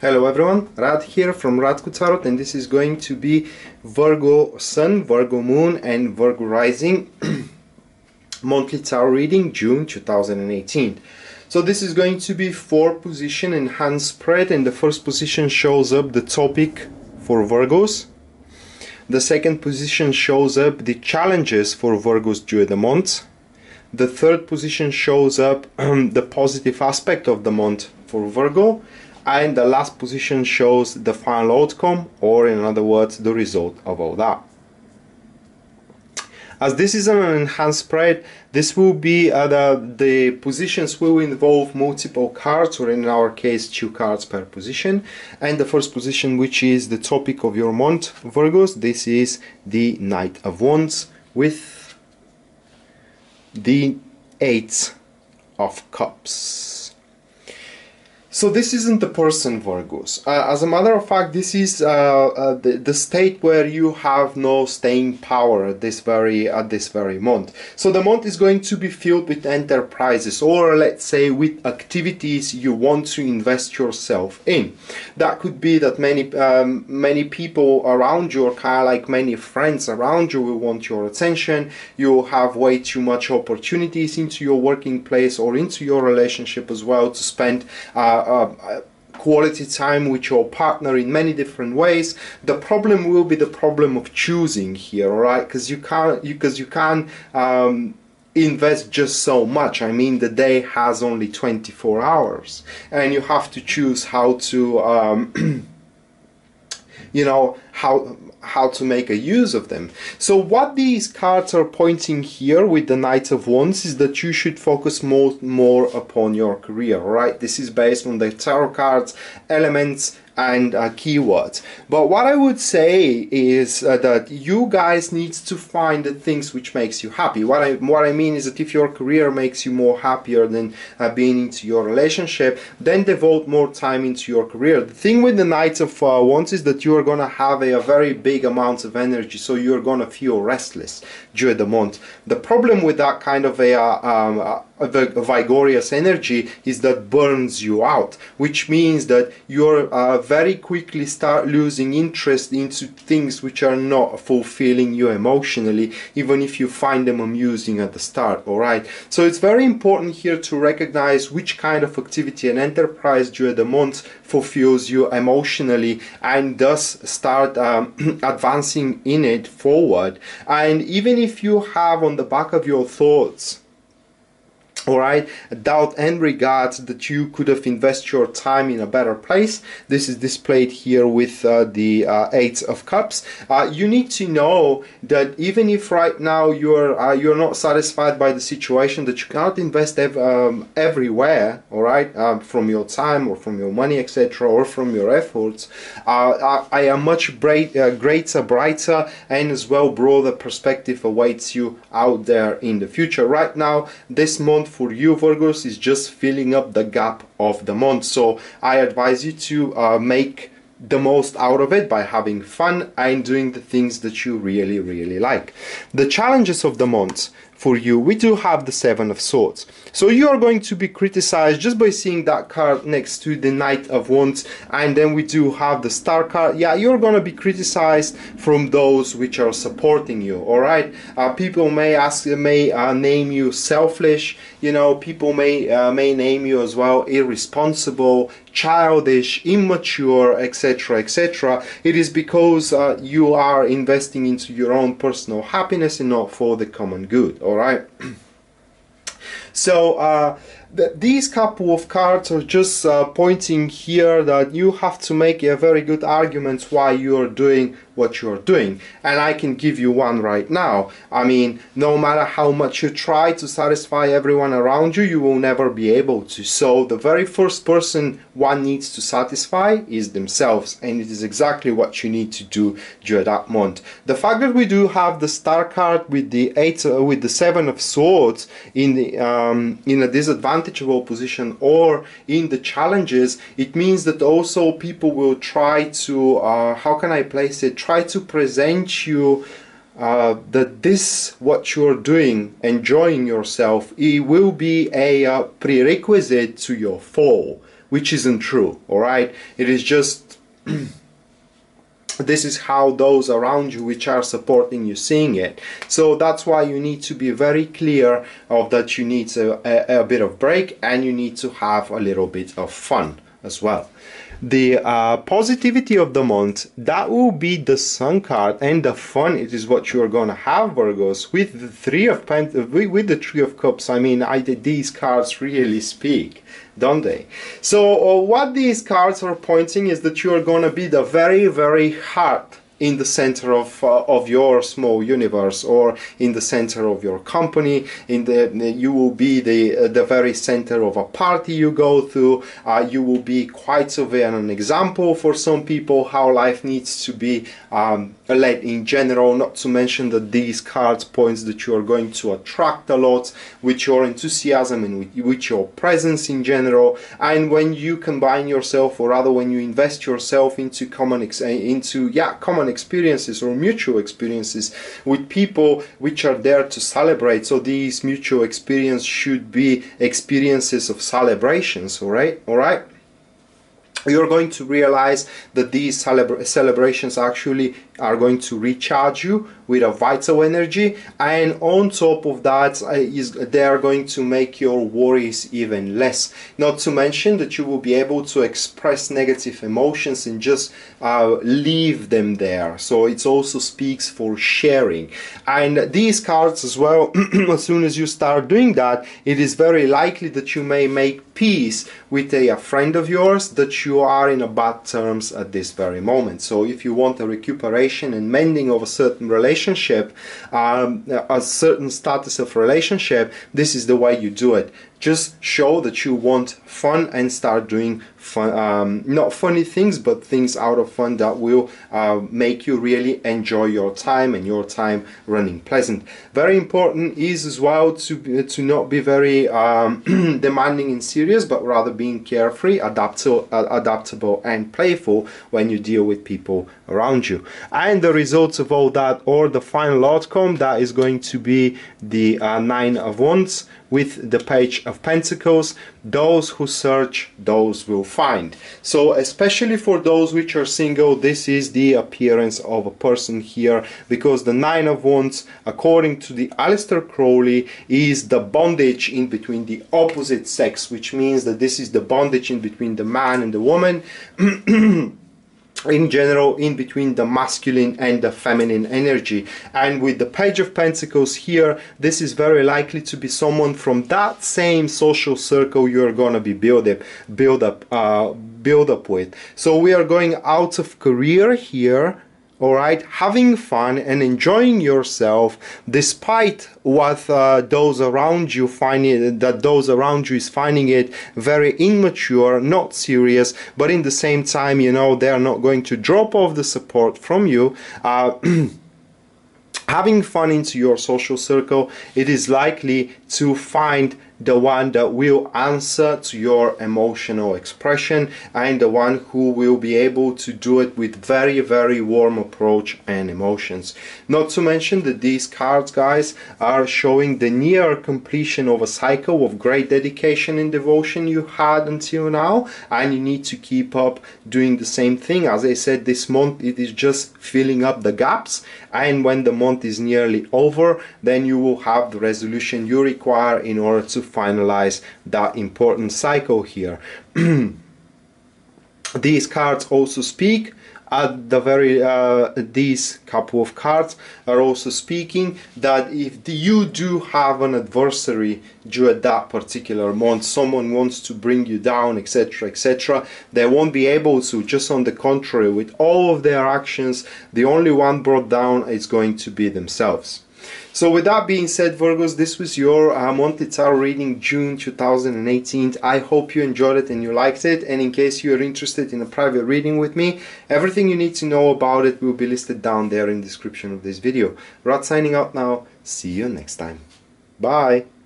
Hello everyone, Rad here from Radko Tarot and this is going to be Virgo Sun, Virgo Moon and Virgo Rising monthly tarot reading June 2018. So this is going to be four position enhanced spread and the first position shows up the topic for Virgos. The second position shows up the challenges for Virgos during the month. The third position shows up the positive aspect of the month for Virgo and the last position shows the final outcome or in other words the result of all that. As this is an enhanced spread, this will be uh, the, the positions will involve multiple cards or in our case two cards per position and the first position which is the topic of your month Virgos, this is the Knight of Wands with the Eight of Cups. So this isn't the person Virgos. Uh, as a matter of fact, this is uh, uh, the, the state where you have no staying power at this very at this very month. So the month is going to be filled with enterprises, or let's say with activities you want to invest yourself in. That could be that many um, many people around you, or kind of like many friends around you, will want your attention. You have way too much opportunities into your working place or into your relationship as well to spend. Uh, uh, quality time with your partner in many different ways. The problem will be the problem of choosing here all right? Because you can't because you, you can't um, invest just so much. I mean the day has only 24 hours and you have to choose how to um, you know how how to make a use of them. So what these cards are pointing here with the Knight of Wands is that you should focus more more upon your career, right? This is based on the tarot cards, elements, and uh, keywords. But what I would say is uh, that you guys need to find the things which makes you happy. What I what I mean is that if your career makes you more happier than uh, being into your relationship, then devote more time into your career. The thing with the Knights of uh, Wands is that you are gonna have a, a, very big amount of energy, so you're gonna feel restless during the month. The problem with that kind of a uh, um, uh, vigorous energy is that burns you out which means that you're uh, very quickly start losing interest into things which are not fulfilling you emotionally even if you find them amusing at the start all right? So it's very important here to recognize which kind of activity and enterprise during the month fulfills you emotionally and thus start um, advancing in it forward. And even if you have on the back of your thoughts all right? Doubt and regard that you could have invested your time in a better place. This is displayed here with uh, the uh, eight of cups. Uh, you need to know that even if right now you're uh, you're not satisfied by the situation that you cannot invest ev um, everywhere all right? Um, from your time or from your money etc or from your efforts. Uh, I, am much bright, uh, greater brighter and as well broader perspective awaits you out there in the future. Right now this month for you Virgos is just filling up the gap of the month. So I advise you to uh, make the most out of it by having fun and doing the things that you really really like the challenges of the month for you, we do have the Seven of Swords. So you are going to be criticized just by seeing that card next to the Knight of Wands, and then we do have the Star card. Yeah, you're going to be criticized from those which are supporting you. All right, uh, people may ask, may uh, name you selfish. You know, people may uh, may name you as well irresponsible, childish, immature, etc., etc. It is because uh, you are investing into your own personal happiness and not for the common good all right so uh, th these couple of cards are just uh, pointing here that you have to make a very good argument why you're doing what you're doing. And I can give you one right now. I mean no matter how much you try to satisfy everyone around you you will never be able to. So the very first person one needs to satisfy is themselves. And it is exactly what you need to do during that month. The fact that we do have the star card with the eight uh, with the seven of swords in the um, in a disadvantageable position or in the challenges it means that also people will try to uh, how can I place it try to present you uh, that this what you're doing enjoying yourself it will be a uh, prerequisite to your fall which isn't true, alright? It is just this is how those around you which are supporting you seeing it so that's why you need to be very clear of that you need a, a, a bit of break and you need to have a little bit of fun as well the uh, positivity of the month that will be the sun card and the fun. It is what you are gonna have virgos with the three of pent with the three of cups. I mean I, these cards really speak don't they? So uh, what these cards are pointing is that you are gonna be the very very heart in the center of uh, of your small universe or in the center of your company in the you will be the uh, the very center of a party you go to uh, you will be quite of an example for some people how life needs to be um, led in general not to mention that these cards points that you are going to attract a lot with your enthusiasm and with, with your presence in general. And when you combine yourself or rather when you invest yourself into common into yeah common experiences or mutual experiences with people which are there to celebrate. So these mutual experiences should be experiences of celebrations, all right? All right? you're going to realize that these celebra celebrations actually are going to recharge you with a vital energy and on top of that uh, they are going to make your worries even less. Not to mention that you will be able to express negative emotions and just uh, leave them there. So it also speaks for sharing. And these cards as well as soon as you start doing that it is very likely that you may make peace with a, a friend of yours that you are in a bad terms at this very moment. So if you want a recuperation and mending of a certain relationship, um, a certain status of relationship, this is the way you do it just show that you want fun and start doing fun um, not funny things but things out of fun that will uh, make you really enjoy your time and your time running pleasant. Very important is as well to to not be very um, demanding and serious but rather being carefree adaptable uh, adaptable and playful when you deal with people around you. And the results of all that or the final outcome that is going to be the uh, nine of wands with the page of Pentacles. Those who search, those will find. So especially for those which are single, this is the appearance of a person here because the Nine of Wands, according to the Aleister Crowley, is the bondage in between the opposite sex, which means that this is the bondage in between the man and the woman. in general in between the masculine and the feminine energy. And with the page of pentacles here this is very likely to be someone from that same social circle you're gonna be build up build up uh, build up with. So we are going out of career here all right? Having fun and enjoying yourself despite what uh, those around you finding that those around you is finding it very immature not serious but in the same time you know they are not going to drop off the support from you uh, having fun into your social circle it is likely to find the one that will answer to your emotional expression. And the one who will be able to do it with very very warm approach and emotions. Not to mention that these cards guys are showing the near completion of a cycle of great dedication and devotion you had until now and you need to keep up doing the same thing. As I said this month it is just filling up the gaps and when the month is nearly over then you will have the resolution you require in order to finalize that important cycle here. These cards also speak at the very uh, these couple of cards are also speaking that if you do have an adversary at that particular month someone wants to bring you down etc etc they won't be able to just on the contrary with all of their actions the only one brought down is going to be themselves so with that being said, Virgos, this was your uh, Monthly Tarot reading June 2018. I hope you enjoyed it and you liked it. And in case you are interested in a private reading with me, everything you need to know about it will be listed down there in the description of this video. Rod signing out now. See you next time. Bye.